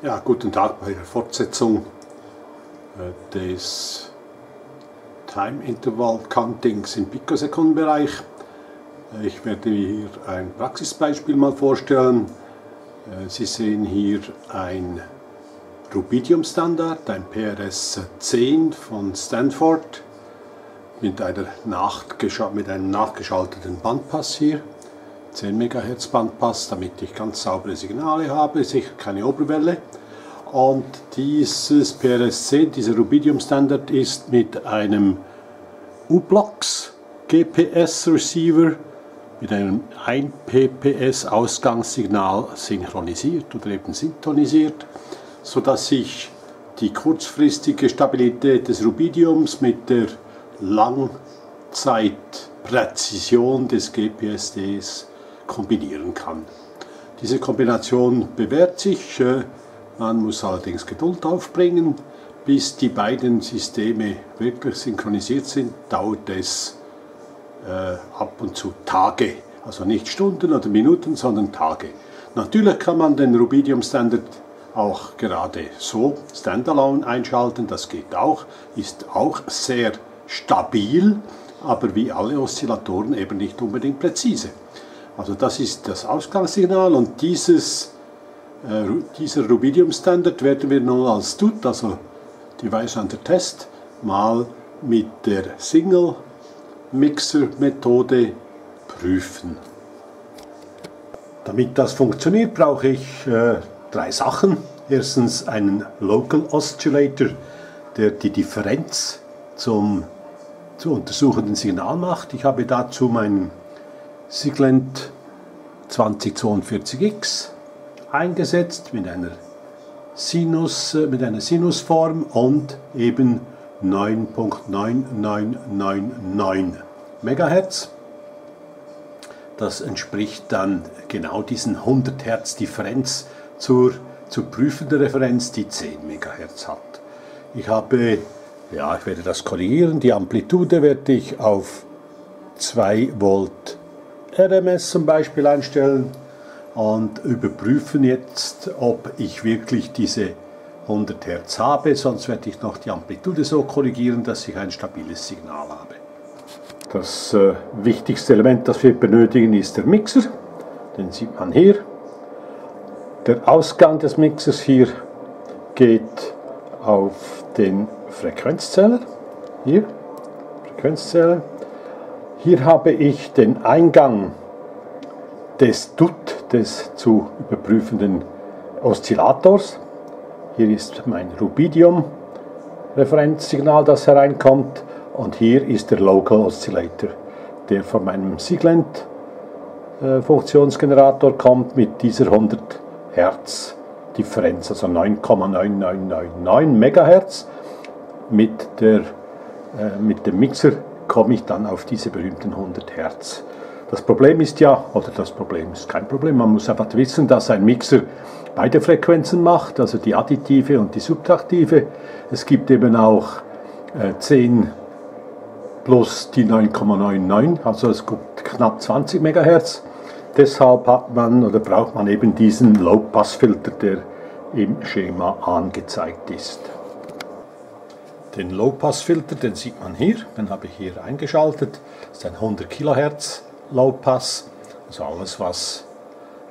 Ja, guten Tag bei der Fortsetzung äh, des Time Interval Countings im Pikosekundenbereich. Äh, ich werde hier ein Praxisbeispiel mal vorstellen. Äh, Sie sehen hier ein Rubidium Standard, ein PRS 10 von Stanford mit, einer mit einem nachgeschalteten Bandpass hier. 10 MHz Bandpass, damit ich ganz saubere Signale habe, sicher keine Oberwelle. Und dieses PRS-10, dieser Rubidium Standard, ist mit einem U-Blocks GPS Receiver mit einem 1 PPS Ausgangssignal synchronisiert oder eben syntonisiert, sodass ich die kurzfristige Stabilität des Rubidiums mit der Langzeitpräzision des GPSDs kombinieren kann. Diese Kombination bewährt sich, äh, man muss allerdings Geduld aufbringen. Bis die beiden Systeme wirklich synchronisiert sind, dauert es äh, ab und zu Tage, also nicht Stunden oder Minuten, sondern Tage. Natürlich kann man den Rubidium Standard auch gerade so standalone einschalten, das geht auch, ist auch sehr stabil, aber wie alle Oszillatoren eben nicht unbedingt präzise. Also das ist das Ausgangssignal und dieses, äh, dieser Rubidium Standard werden wir nun als TUT, also Device Under Test, mal mit der Single Mixer Methode prüfen. Damit das funktioniert, brauche ich äh, drei Sachen. Erstens einen Local Oscillator, der die Differenz zum zu untersuchenden Signal macht. Ich habe dazu meinen Siglent 2042X eingesetzt mit einer, Sinus, äh, mit einer Sinusform und eben 9.9999 MHz. Das entspricht dann genau diesen 100 Hertz Differenz zur zu prüfenden Referenz, die 10 MHz hat. Ich habe, ja, ich werde das korrigieren, die Amplitude werde ich auf 2 Volt RMS zum Beispiel einstellen und überprüfen jetzt, ob ich wirklich diese 100 Hertz habe, sonst werde ich noch die Amplitude so korrigieren, dass ich ein stabiles Signal habe. Das äh, wichtigste Element, das wir benötigen, ist der Mixer. Den sieht man hier. Der Ausgang des Mixers hier geht auf den Frequenzzähler. Hier, Frequenzzähler. Hier habe ich den Eingang des DUT, des zu überprüfenden Oszillators. Hier ist mein Rubidium-Referenzsignal, das hereinkommt. Und hier ist der Local Oscillator, der von meinem Siglent-Funktionsgenerator kommt mit dieser 100 Hertz Differenz, also 9,9999 MHz. Mit, äh, mit dem Mixer komme ich dann auf diese berühmten 100 Hertz. Das Problem ist ja, oder das Problem ist kein Problem, man muss einfach wissen, dass ein Mixer beide Frequenzen macht, also die additive und die subtraktive. Es gibt eben auch äh, 10 plus die 9,99, also es gibt knapp 20 MHz. Deshalb hat man oder braucht man eben diesen Low-Pass-Filter, der im Schema angezeigt ist. Den Low-Pass-Filter, den sieht man hier, den habe ich hier eingeschaltet. Das ist ein 100 kHz Low-Pass. Also alles, was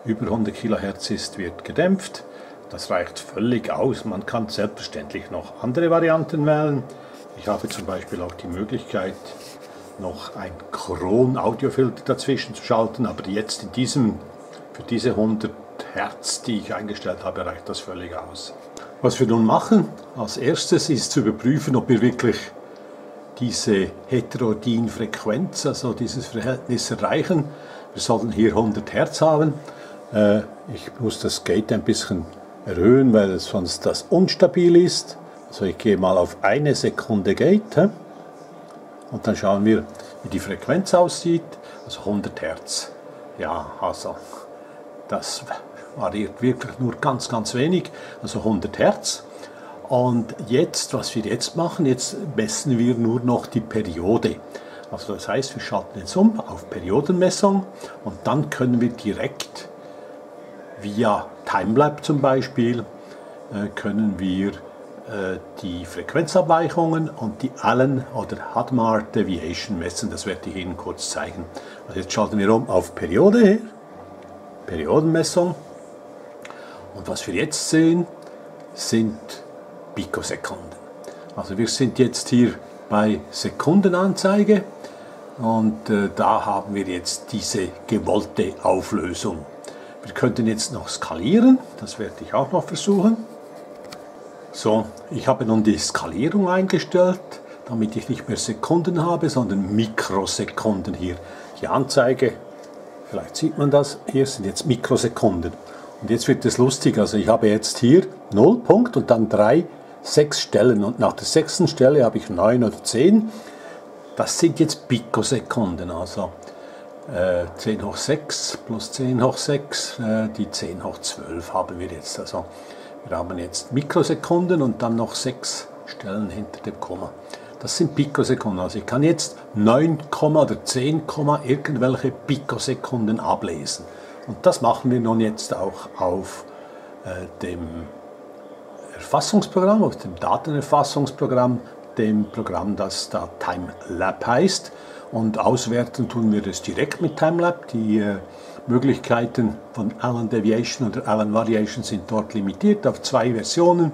über 100 kHz ist, wird gedämpft. Das reicht völlig aus. Man kann selbstverständlich noch andere Varianten wählen. Ich habe zum Beispiel auch die Möglichkeit, noch ein Kron-Audiofilter dazwischen zu schalten, aber jetzt in diesem, für diese 100 Hertz, die ich eingestellt habe, reicht das völlig aus. Was wir nun machen, als erstes ist zu überprüfen, ob wir wirklich diese Heterodin-Frequenz, also dieses Verhältnis erreichen. Wir sollten hier 100 Hertz haben. Äh, ich muss das Gate ein bisschen erhöhen, weil es sonst das unstabil ist. Also ich gehe mal auf eine Sekunde Gate und dann schauen wir, wie die Frequenz aussieht. Also 100 Hertz. Ja, also das variiert wirklich nur ganz, ganz wenig, also 100 Hertz. Und jetzt, was wir jetzt machen, jetzt messen wir nur noch die Periode. Also das heißt, wir schalten jetzt um auf Periodenmessung und dann können wir direkt via Timelab zum Beispiel äh, können wir äh, die Frequenzabweichungen und die Allen oder Hadamard Deviation messen. Das werde ich Ihnen kurz zeigen. Also jetzt schalten wir um auf Periode hier, Periodenmessung. Und was wir jetzt sehen, sind Pikosekunden. Also wir sind jetzt hier bei Sekundenanzeige und äh, da haben wir jetzt diese gewollte Auflösung. Wir könnten jetzt noch skalieren, das werde ich auch noch versuchen. So, ich habe nun die Skalierung eingestellt, damit ich nicht mehr Sekunden habe, sondern Mikrosekunden hier. Die Anzeige, vielleicht sieht man das, hier sind jetzt Mikrosekunden. Und jetzt wird es lustig, also ich habe jetzt hier 0 Punkt und dann drei, sechs Stellen und nach der sechsten Stelle habe ich 9 oder 10. Das sind jetzt Pikosekunden, also äh, 10 hoch 6 plus 10 hoch 6, äh, die 10 hoch 12 haben wir jetzt. Also wir haben jetzt Mikrosekunden und dann noch 6 Stellen hinter dem Komma. Das sind Pikosekunden. Also ich kann jetzt 9, oder 10, irgendwelche Pikosekunden ablesen. Und das machen wir nun jetzt auch auf äh, dem Erfassungsprogramm, auf dem Datenerfassungsprogramm, dem Programm, das da TimeLab heißt. Und auswerten tun wir das direkt mit TimeLab. Die äh, Möglichkeiten von Allen Deviation oder Allen Variation sind dort limitiert auf zwei Versionen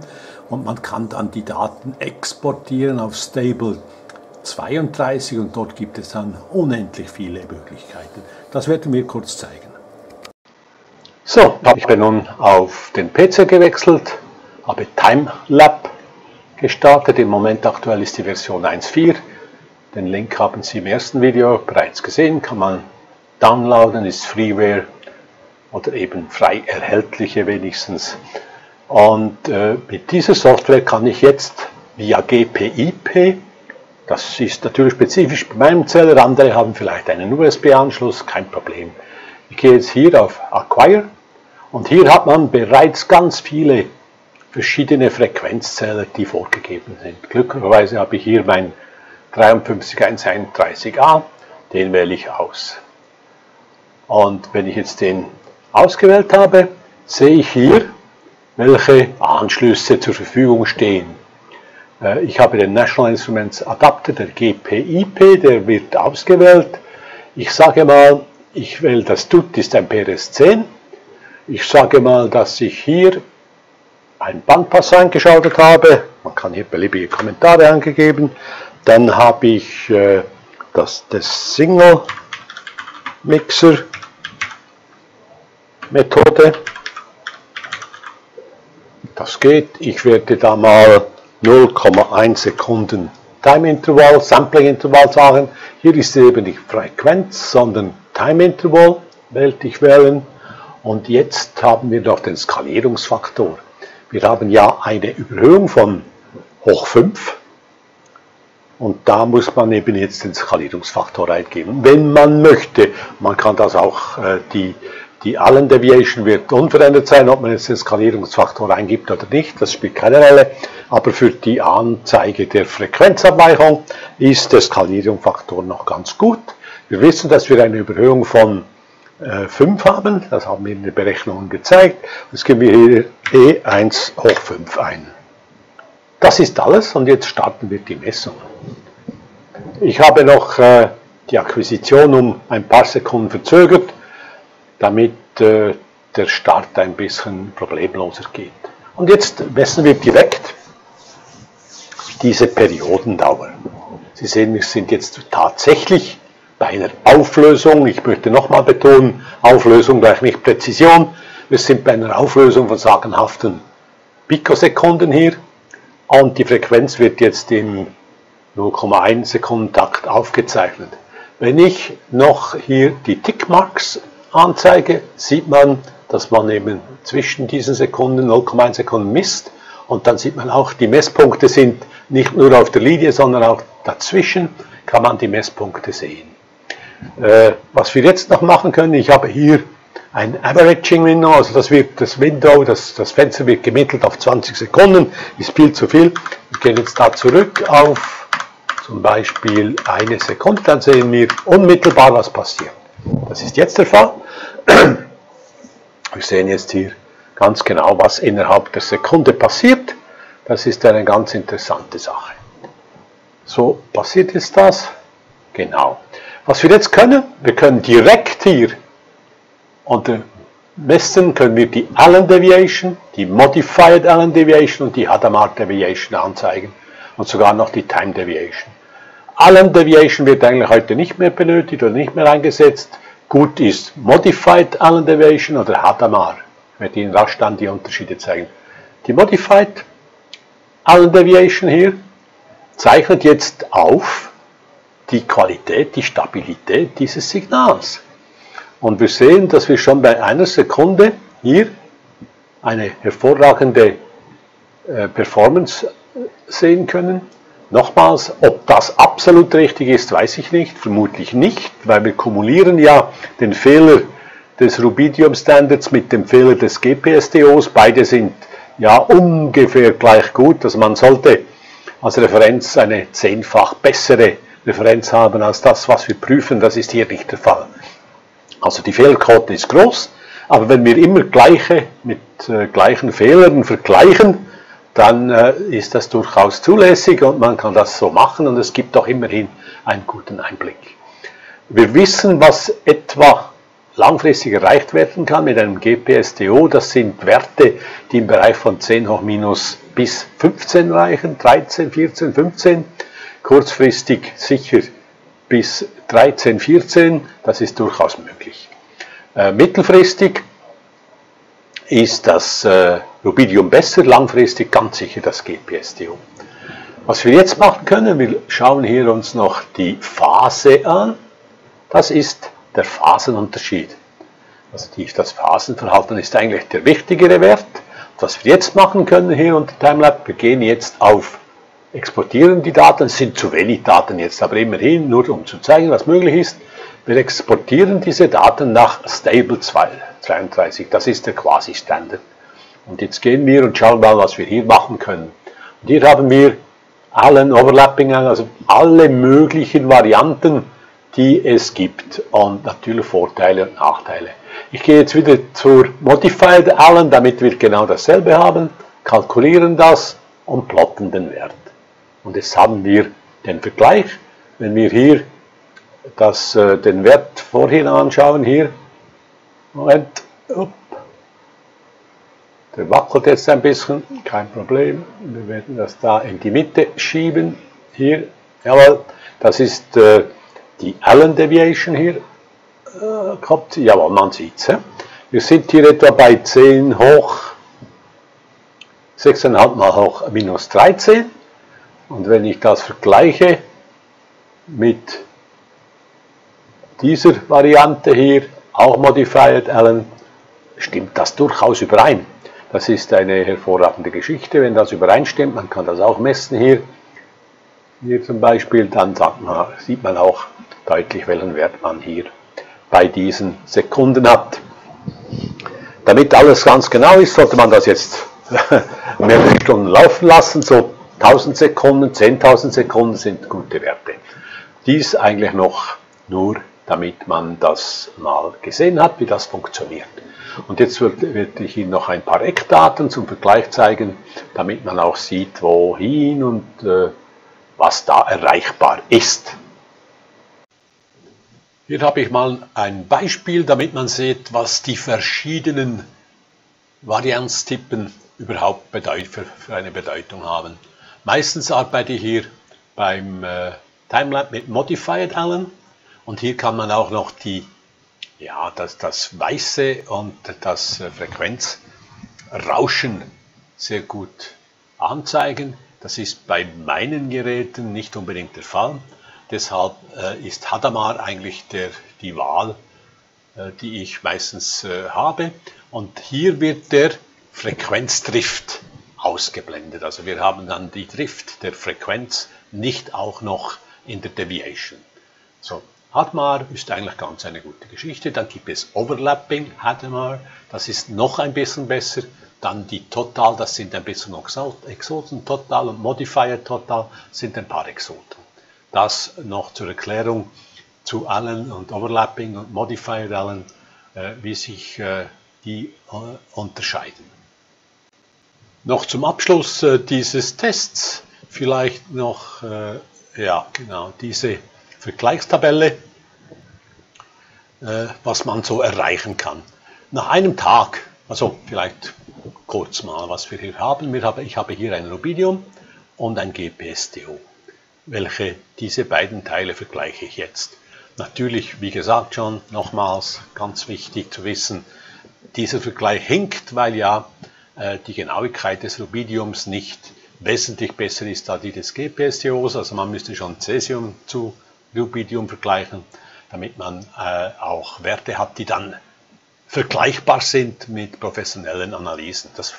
und man kann dann die Daten exportieren auf Stable 32 und dort gibt es dann unendlich viele Möglichkeiten. Das werden wir kurz zeigen. So, ich bin nun auf den PC gewechselt, habe TimeLab gestartet. Im Moment aktuell ist die Version 1.4. Den Link haben Sie im ersten Video bereits gesehen, kann man downloaden, ist Freeware oder eben frei erhältliche wenigstens. Und äh, mit dieser Software kann ich jetzt via GPIP, das ist natürlich spezifisch bei meinem Zähler, andere haben vielleicht einen USB-Anschluss, kein Problem. Ich gehe jetzt hier auf Acquire und hier hat man bereits ganz viele verschiedene Frequenzzähler, die vorgegeben sind. Glücklicherweise habe ich hier mein 53131A, den wähle ich aus. Und wenn ich jetzt den ausgewählt habe, sehe ich hier, welche Anschlüsse zur Verfügung stehen. Äh, ich habe den National Instruments Adapter, der GPIP, der wird ausgewählt. Ich sage mal, ich wähle das DUT ist ein PRS-10. Ich sage mal, dass ich hier ein Bandpass eingeschaltet habe. Man kann hier beliebige Kommentare angegeben. Dann habe ich äh, das, das Single Mixer Methode. Das geht. Ich werde da mal 0,1 Sekunden Time Interval, Sampling Interval sagen. Hier ist eben nicht Frequenz, sondern Time Interval, wählte ich wählen. Und jetzt haben wir noch den Skalierungsfaktor. Wir haben ja eine Überhöhung von hoch 5. Und da muss man eben jetzt den Skalierungsfaktor eingeben, wenn man möchte. Man kann das auch, äh, die, die Allen Deviation wird unverändert sein, ob man jetzt den Skalierungsfaktor eingibt oder nicht, das spielt keine Rolle. Aber für die Anzeige der Frequenzabweichung ist der Skalierungsfaktor noch ganz gut. Wir wissen, dass wir eine Überhöhung von äh, 5 haben, das haben wir in den Berechnungen gezeigt. Jetzt geben wir hier E1 hoch 5 ein. Das ist alles und jetzt starten wir die Messung. Ich habe noch äh, die Akquisition um ein paar Sekunden verzögert damit äh, der Start ein bisschen problemloser geht. Und jetzt messen wir direkt diese Periodendauer. Sie sehen, wir sind jetzt tatsächlich bei einer Auflösung, ich möchte nochmal betonen, Auflösung gleich nicht Präzision, wir sind bei einer Auflösung von sagenhaften Pikosekunden hier. Und die Frequenz wird jetzt im 0,1 Sekundentakt aufgezeichnet. Wenn ich noch hier die Tickmarks Anzeige sieht man, dass man eben zwischen diesen Sekunden 0,1 Sekunden misst. Und dann sieht man auch, die Messpunkte sind nicht nur auf der Linie, sondern auch dazwischen. Kann man die Messpunkte sehen. Äh, was wir jetzt noch machen können, ich habe hier ein Averaging Window, also das wird das Window, das, das Fenster wird gemittelt auf 20 Sekunden, ist viel zu viel. Wir gehen jetzt da zurück auf zum Beispiel eine Sekunde, dann sehen wir unmittelbar, was passiert. Das ist jetzt der Fall. Wir sehen jetzt hier ganz genau, was innerhalb der Sekunde passiert. Das ist eine ganz interessante Sache. So passiert jetzt das. Genau. Was wir jetzt können, wir können direkt hier unter messen können wir die Allen Deviation, die Modified Allen Deviation und die Hadamard Deviation anzeigen und sogar noch die Time Deviation. Allen Deviation wird eigentlich heute nicht mehr benötigt oder nicht mehr eingesetzt. Gut ist Modified Allen Deviation oder Hadamard. Ich werde Ihnen rasch dann die Unterschiede zeigen. Die Modified Allen Deviation hier zeichnet jetzt auf die Qualität, die Stabilität dieses Signals. Und wir sehen, dass wir schon bei einer Sekunde hier eine hervorragende äh, Performance sehen können. Nochmals, ob das absolut richtig ist, weiß ich nicht, vermutlich nicht, weil wir kumulieren ja den Fehler des Rubidium Standards mit dem Fehler des GPSDOs. Beide sind ja ungefähr gleich gut. Also man sollte als Referenz eine zehnfach bessere Referenz haben als das, was wir prüfen. Das ist hier nicht der Fall. Also die Fehlerquote ist groß, aber wenn wir immer gleiche mit äh, gleichen Fehlern vergleichen, dann äh, ist das durchaus zulässig und man kann das so machen und es gibt auch immerhin einen guten Einblick. Wir wissen, was etwa langfristig erreicht werden kann mit einem GPSTO. Das sind Werte, die im Bereich von 10 hoch minus bis 15 reichen, 13, 14, 15, kurzfristig sicher bis 13, 14, das ist durchaus möglich. Äh, mittelfristig ist das äh, Rubidium besser, langfristig ganz sicher das GPSTO. Was wir jetzt machen können, wir schauen hier uns noch die Phase an. Das ist der Phasenunterschied. Also die, das Phasenverhalten ist eigentlich der wichtigere Wert. Was wir jetzt machen können hier unter Timelab, wir gehen jetzt auf exportieren die Daten, es sind zu wenig Daten jetzt, aber immerhin, nur um zu zeigen, was möglich ist, wir exportieren diese Daten nach Stable 32, das ist der Quasi-Standard. Und jetzt gehen wir und schauen mal, was wir hier machen können. Und hier haben wir allen Overlapping, also alle möglichen Varianten, die es gibt und natürlich Vorteile und Nachteile. Ich gehe jetzt wieder zur Modified Allen, damit wir genau dasselbe haben, kalkulieren das und plotten den Wert. Und jetzt haben wir den Vergleich. Wenn wir hier das, äh, den Wert vorhin anschauen, hier, Moment, up. der wackelt jetzt ein bisschen, kein Problem. Wir werden das da in die Mitte schieben. Hier, jawohl, das ist äh, die Allen Deviation hier. Äh, kommt, jawohl, man sieht es. Wir sind hier etwa bei 10 hoch, 6,5 mal hoch minus 13. Und wenn ich das vergleiche mit dieser Variante hier, auch Modified Allen, stimmt das durchaus überein. Das ist eine hervorragende Geschichte, wenn das übereinstimmt. Man kann das auch messen hier. Hier zum Beispiel, dann man, sieht man auch deutlich, welchen Wert man hier bei diesen Sekunden hat. Damit alles ganz genau ist, sollte man das jetzt mehrere Stunden laufen lassen, so 1000 Sekunden, 10.000 Sekunden sind gute Werte. Dies eigentlich noch nur, damit man das mal gesehen hat, wie das funktioniert. Und jetzt werde ich Ihnen noch ein paar Eckdaten zum Vergleich zeigen, damit man auch sieht, wohin und äh, was da erreichbar ist. Hier habe ich mal ein Beispiel, damit man sieht, was die verschiedenen Varianztypen überhaupt für eine Bedeutung haben. Meistens arbeite ich hier beim äh, Timelap mit Modified Allen und hier kann man auch noch die, ja, das, das Weiße und das äh, Frequenzrauschen sehr gut anzeigen. Das ist bei meinen Geräten nicht unbedingt der Fall. Deshalb äh, ist Hadamar eigentlich der, die Wahl, äh, die ich meistens äh, habe. Und hier wird der Frequenzdrift ausgeblendet. Also wir haben dann die Drift der Frequenz nicht auch noch in der Deviation. So, Hadmar ist eigentlich ganz eine gute Geschichte. Dann gibt es Overlapping Hadmar, das ist noch ein bisschen besser. Dann die Total, das sind ein bisschen Exoten. Total und Modifier Total sind ein paar Exoten. Das noch zur Erklärung zu allen und Overlapping und Modifier allen, äh, wie sich äh, die äh, unterscheiden. Noch zum Abschluss äh, dieses Tests vielleicht noch äh, ja, genau, diese Vergleichstabelle, äh, was man so erreichen kann. Nach einem Tag, also vielleicht kurz mal, was wir hier haben. Ich habe hier ein Rubidium und ein GPSTO. Welche diese beiden Teile vergleiche ich jetzt. Natürlich, wie gesagt schon, nochmals ganz wichtig zu wissen, dieser Vergleich hinkt, weil ja die Genauigkeit des Rubidiums nicht wesentlich besser ist als die des GPSTOs. Also man müsste schon Cäsium zu Rubidium vergleichen, damit man äh, auch Werte hat, die dann vergleichbar sind mit professionellen Analysen. Das,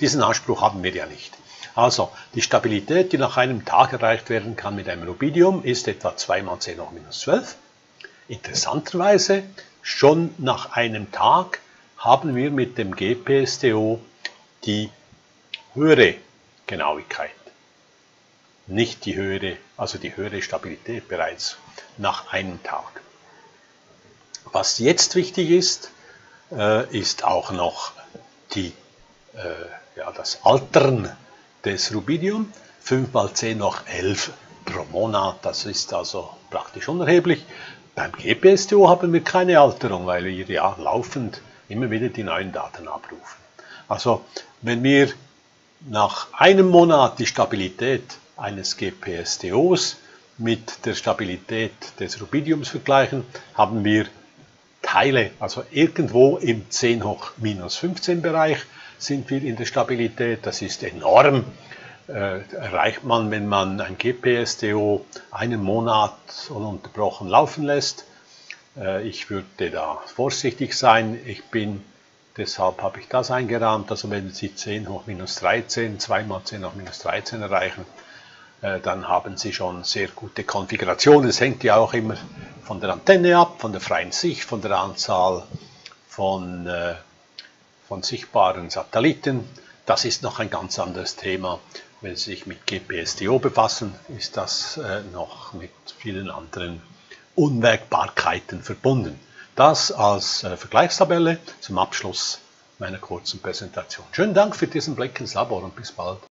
diesen Anspruch haben wir ja nicht. Also, die Stabilität, die nach einem Tag erreicht werden kann mit einem Rubidium, ist etwa 2 mal 10 hoch minus 12. Interessanterweise, schon nach einem Tag haben wir mit dem GPSTO die höhere Genauigkeit. Nicht die höhere, also die höhere Stabilität bereits nach einem Tag. Was jetzt wichtig ist, äh, ist auch noch die, äh, ja, das Altern des Rubidium. 5 mal 10 noch 11 pro Monat, das ist also praktisch unerheblich. Beim GPSTO haben wir keine Alterung, weil wir ja laufend immer wieder die neuen Daten abrufen. Also wenn wir nach einem Monat die Stabilität eines GPSTOs mit der Stabilität des Rubidiums vergleichen, haben wir Teile, also irgendwo im 10 hoch minus 15 Bereich sind wir in der Stabilität. Das ist enorm. Äh, erreicht man, wenn man ein GPSTO einen Monat ununterbrochen laufen lässt. Äh, ich würde da vorsichtig sein. Ich bin, deshalb habe ich das eingerahmt. Also wenn Sie 10 hoch minus 13, 2 mal 10 hoch minus 13 erreichen, äh, dann haben Sie schon sehr gute Konfiguration. Es hängt ja auch immer von der Antenne ab, von der freien Sicht, von der Anzahl von, äh, von sichtbaren Satelliten. Das ist noch ein ganz anderes Thema. Wenn Sie sich mit GPSTO befassen, ist das noch mit vielen anderen Unwägbarkeiten verbunden. Das als äh, Vergleichstabelle zum Abschluss meiner kurzen Präsentation. Schönen Dank für diesen Blick ins Labor und bis bald.